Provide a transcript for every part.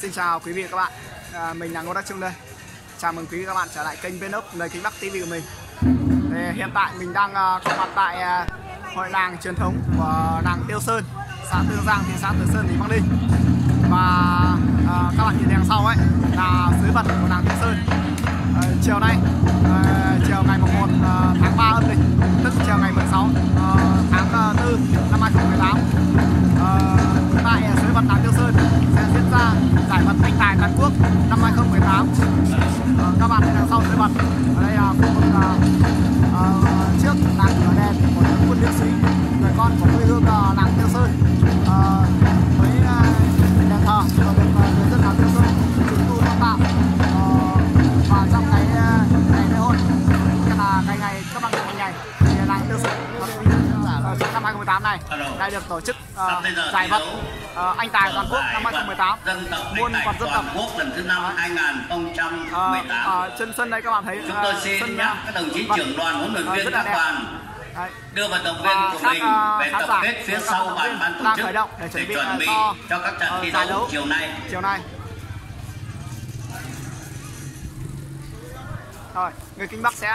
Xin chào quý vị và các bạn. À, Mình là Ngô Đắc Trung đây. Chào mừng quý vị và các bạn trở lại kênh Vnốc nơi Kính Bắc TV của mình. Thì Hiện tại mình đang uh, có mặt tại uh, hội làng truyền thống của làng Tiêu Sơn xã Tương Giang, thị xã Từ Sơn, tỉnh Bắc Ninh. Và uh, các bạn nhìn đằng sau ấy là dưới vật của làng Tiêu Sơn. Uh, Chiều nay, uh, Tiêu uh, năm 2018 này. Đã được tổ chức uh, giải vật uh, anh tài toàn quốc năm 2018 dân tộc muôn tài dân tộc. toàn lần thứ năm 2018 Ờ, ờ, trên sân đây các bạn thấy chúng tôi xin sân, nhắc các đồng chí trưởng đoàn huấn luyện viên các đoàn. Đưa vận động viên của mình về tập kết phía sau vận động ban tổ chức để chuẩn bị, cho, các trận thi đấu. chiều nay. chiều nay rồi người kinh bắc sẽ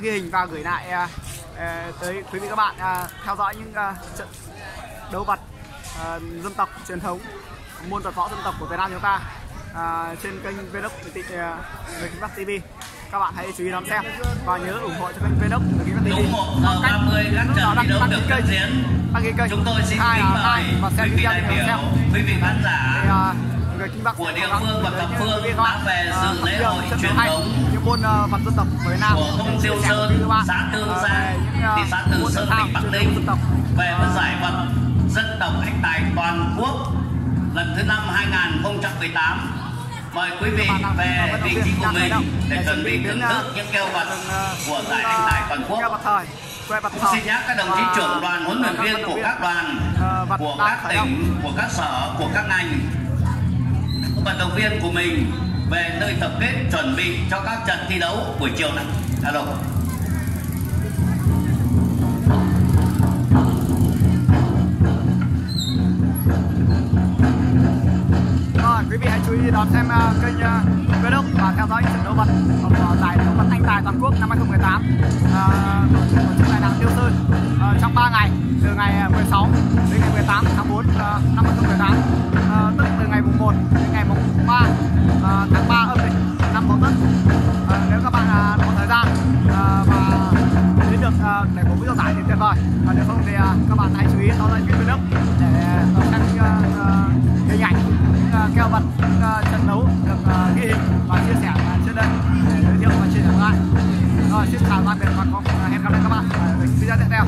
ghi hình và gửi lại ờ, ờ, tới quý vị các bạn ờ, theo dõi những trận đấu vật dân tộc truyền thống môn tập võ dân tộc của Việt Nam chúng ta ờ, trên kênh Vlog người kinh bắc TV các bạn hãy chú ý đón xem và nhớ ủng hộ cho kênh Vlog người kinh bắc TV bằng cách 30 các lúc nào đăng được ký kênh đăng ký kênh. Chúng tôi xin Hai và xem video đại biểu quý vị khán giả người kinh bắc của địa phương và thập phương đã các về ờ, dự lễ hội truyền thống những môn ờ, vật dân tộc của Việt Nam. của chia Tiêu Sơn, các xã Tương ờ, Giang, những, ờ, thị xã Từ Sơn, tỉnh Bắc Ninh về với Ờ, giải vật dân tộc anh tài toàn quốc lần thứ năm 2018 mời quý vị về vị trí của mình để chuẩn bị thưởng ờ, thức những kêu vật ờ, của giải anh ờ, tài toàn quốc. cũng xin nhắc các đồng chí trưởng đoàn huấn luyện ờ, viên của các đoàn ờ, của các tỉnh của các sở của các ngành các vận động viên của mình về nơi tập kết chuẩn bị cho các trận thi đấu buổi chiều này. Alo. Rồi, quý vị hãy chú ý đón xem uh, kênh uh, đốc và theo dõi trận đấu vật của ờ, giải đấu vật anh tài. Được uh, tải thì tuyệt vời. Và nếu không thì uh, các bạn hãy chú ý theo dõi kênh nước để uh, xem uh, uh, hình ảnh những uh, keo vật những uh, trận đấu được uh, ghi hình và chia sẻ uh, trên đây để giới thiệu và chia sẻ lại rồi xin chào tạm biệt và hẹn gặp lại các bạn ở video tiếp theo.